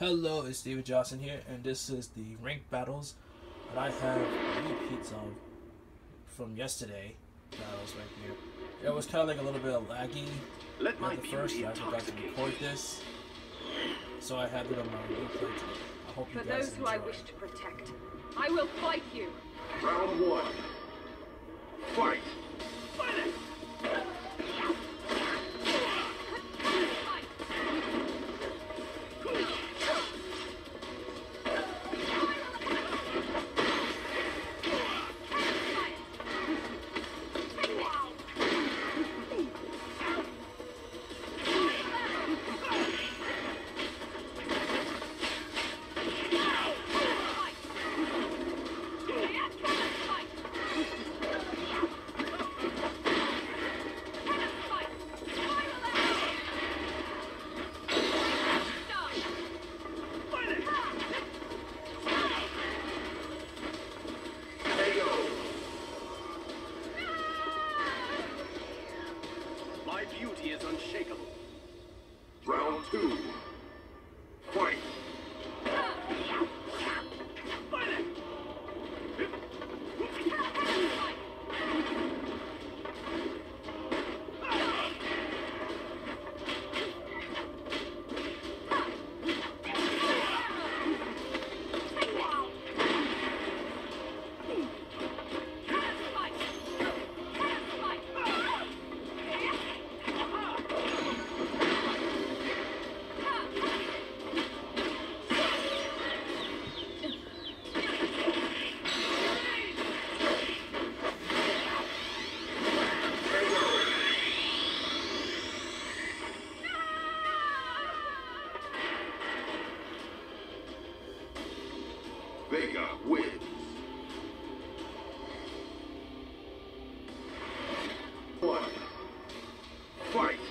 Hello, it's David Johnson here, and this is the ranked battles that I have repeats of from yesterday. Battles right here. It was kind of like a little bit of laggy Let my at the first, beauty I forgot to record this, so I had it on my replay today. I hope you For guys those who I wish to protect, I will fight you. Round one. Fight. Fight.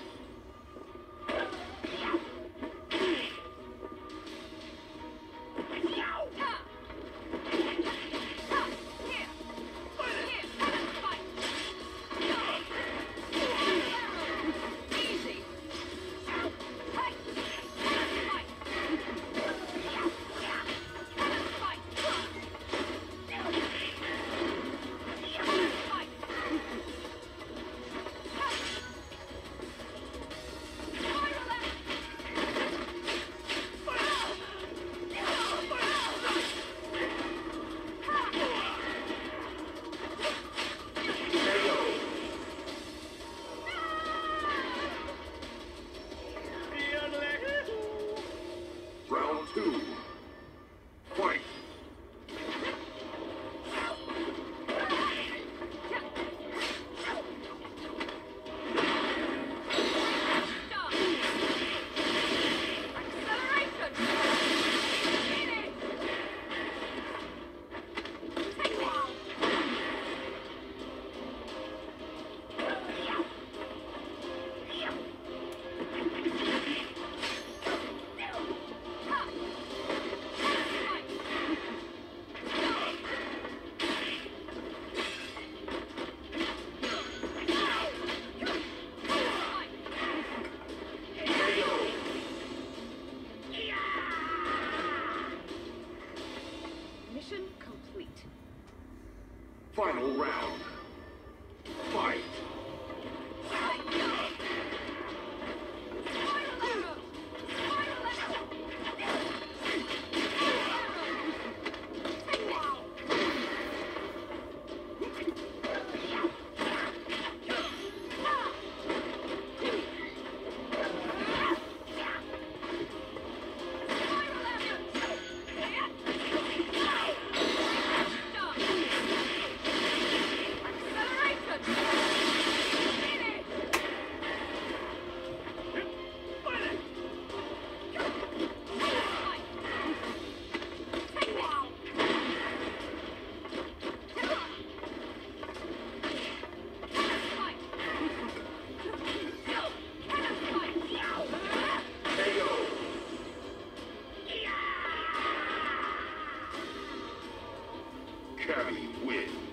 carry with.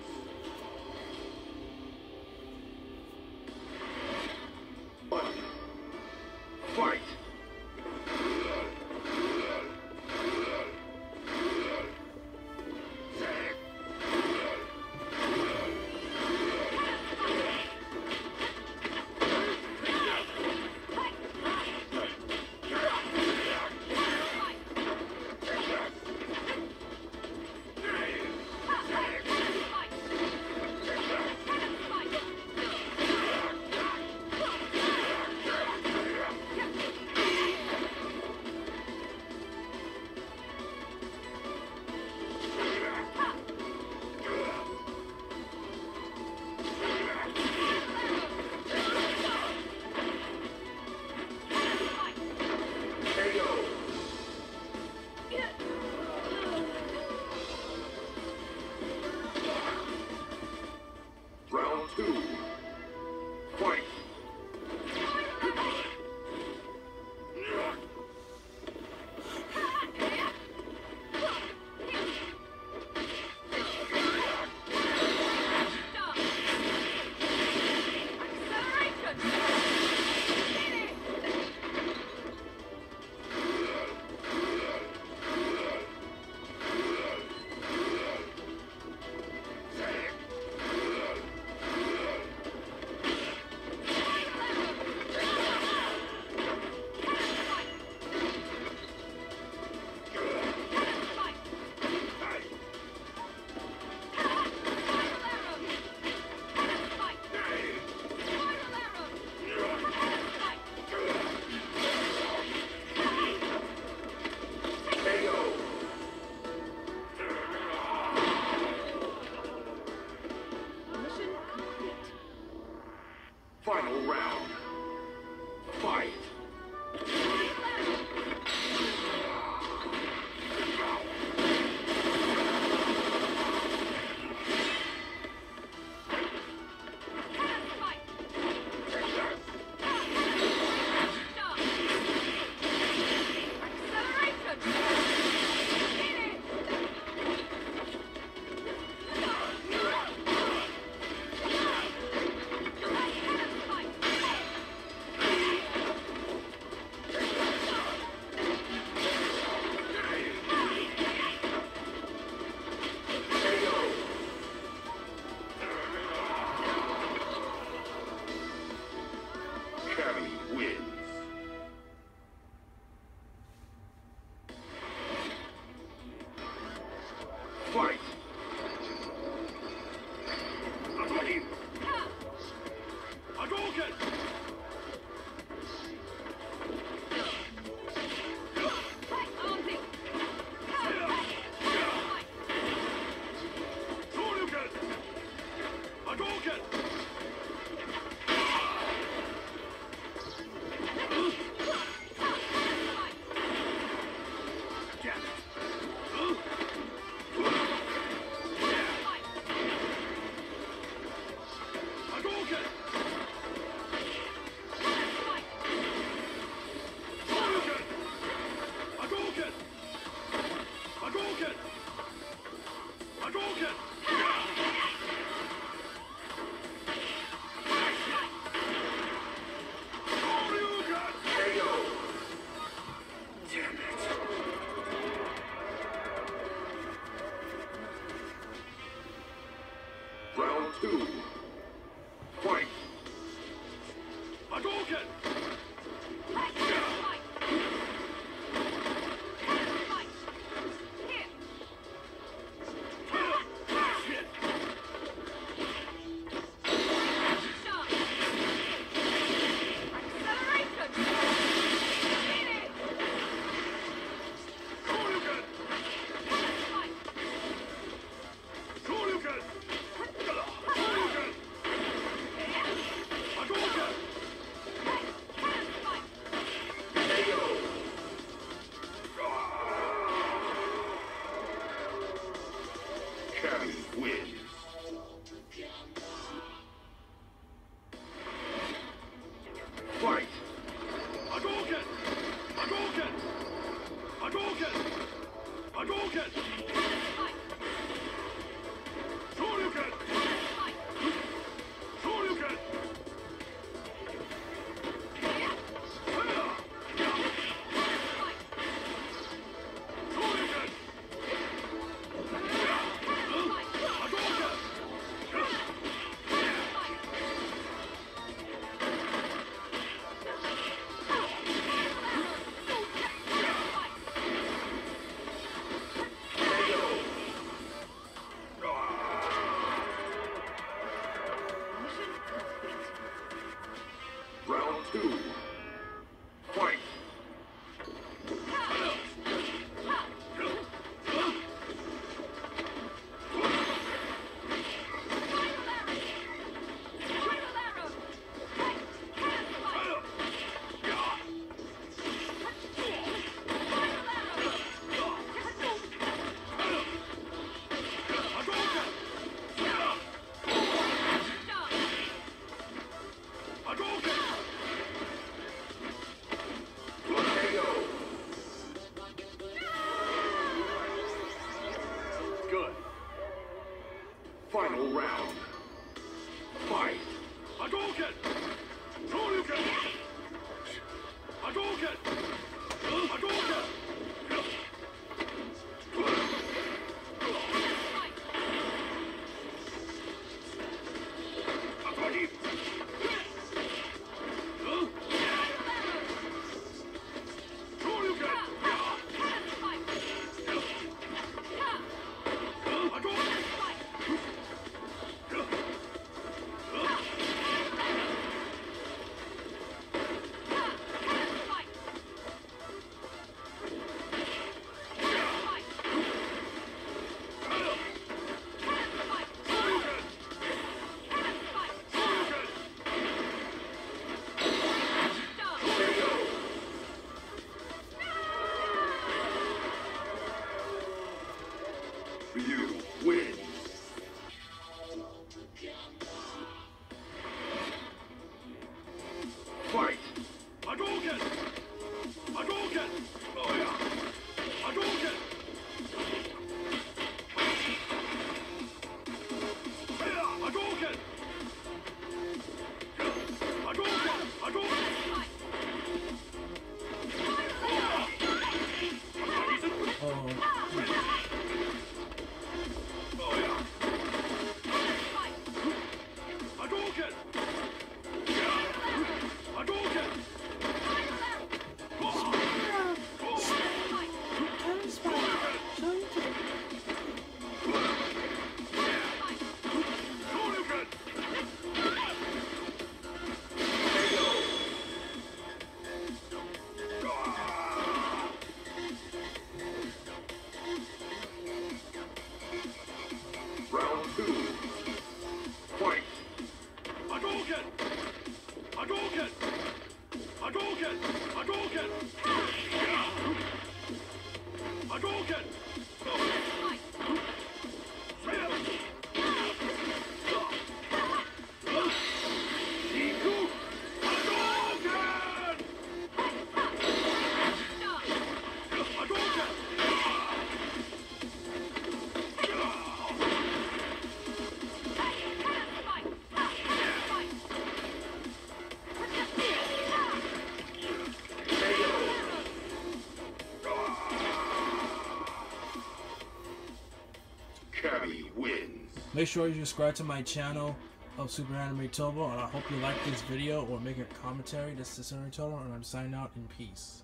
Make sure you subscribe to my channel of Super Anime Turbo, and I hope you like this video or make a commentary. This is Anime Tobo, and I'm signing out in peace.